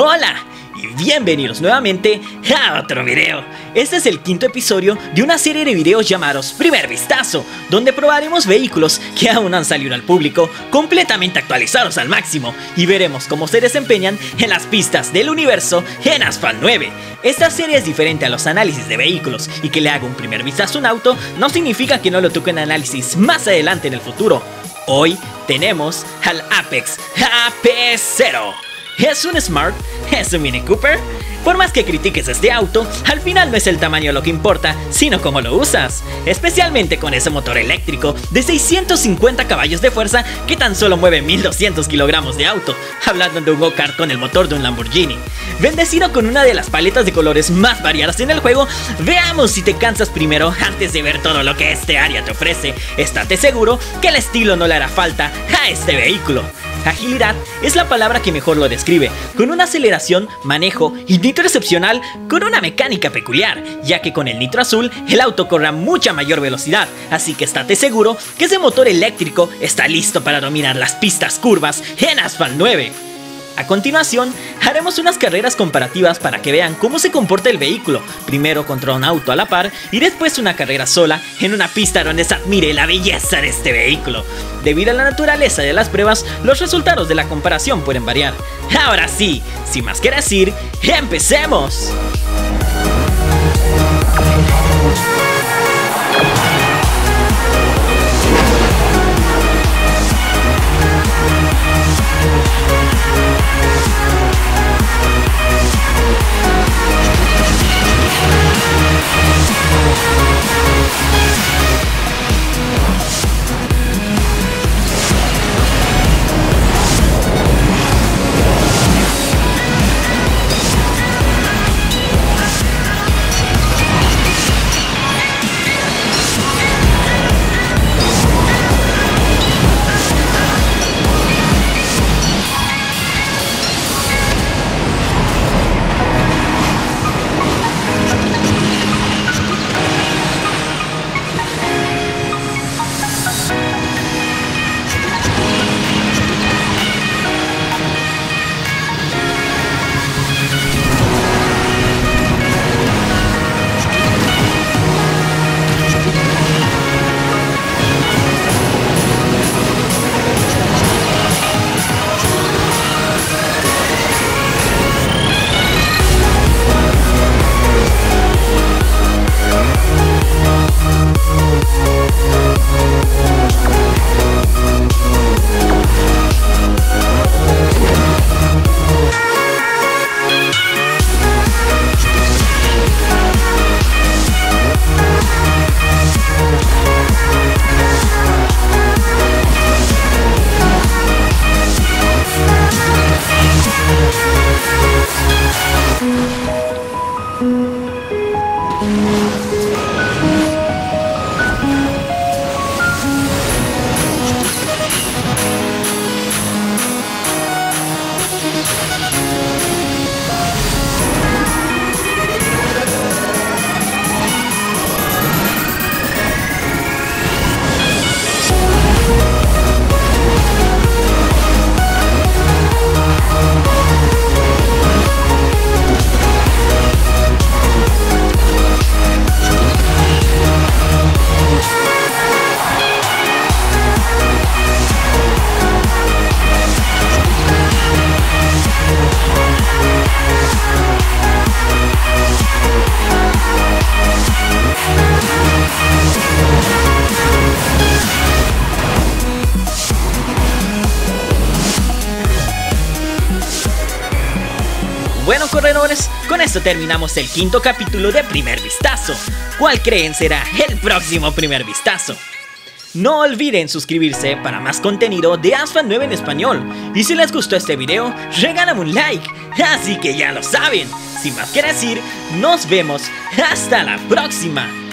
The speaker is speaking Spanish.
Hola y bienvenidos nuevamente a otro video. Este es el quinto episodio de una serie de videos llamados Primer Vistazo, donde probaremos vehículos que aún han salido al público, completamente actualizados al máximo, y veremos cómo se desempeñan en las pistas del universo en Asphalt 9. Esta serie es diferente a los análisis de vehículos, y que le haga un primer vistazo a un auto no significa que no lo toque en análisis más adelante en el futuro. Hoy tenemos al Apex AP0. ¿Es un Smart? ¿Es un Mini Cooper? Por más que critiques este auto, al final no es el tamaño lo que importa, sino cómo lo usas. Especialmente con ese motor eléctrico de 650 caballos de fuerza que tan solo mueve 1200 kilogramos de auto, hablando de un go-kart con el motor de un Lamborghini. Bendecido con una de las paletas de colores más variadas en el juego, veamos si te cansas primero antes de ver todo lo que este área te ofrece. Estate seguro que el estilo no le hará falta a este vehículo. Agilidad es la palabra que mejor lo describe, con una aceleración, manejo y nitro excepcional con una mecánica peculiar, ya que con el nitro azul el auto corre a mucha mayor velocidad, así que estate seguro que ese motor eléctrico está listo para dominar las pistas curvas en Asphalt 9. A continuación, haremos unas carreras comparativas para que vean cómo se comporta el vehículo, primero contra un auto a la par y después una carrera sola en una pista donde se admire la belleza de este vehículo. Debido a la naturaleza de las pruebas, los resultados de la comparación pueden variar. Ahora sí, sin más que decir, ¡empecemos! Con esto terminamos el quinto capítulo de Primer Vistazo. ¿Cuál creen será el próximo Primer Vistazo? No olviden suscribirse para más contenido de Asphalt 9 en español. Y si les gustó este video, regálame un like. Así que ya lo saben. Sin más que decir, nos vemos. Hasta la próxima.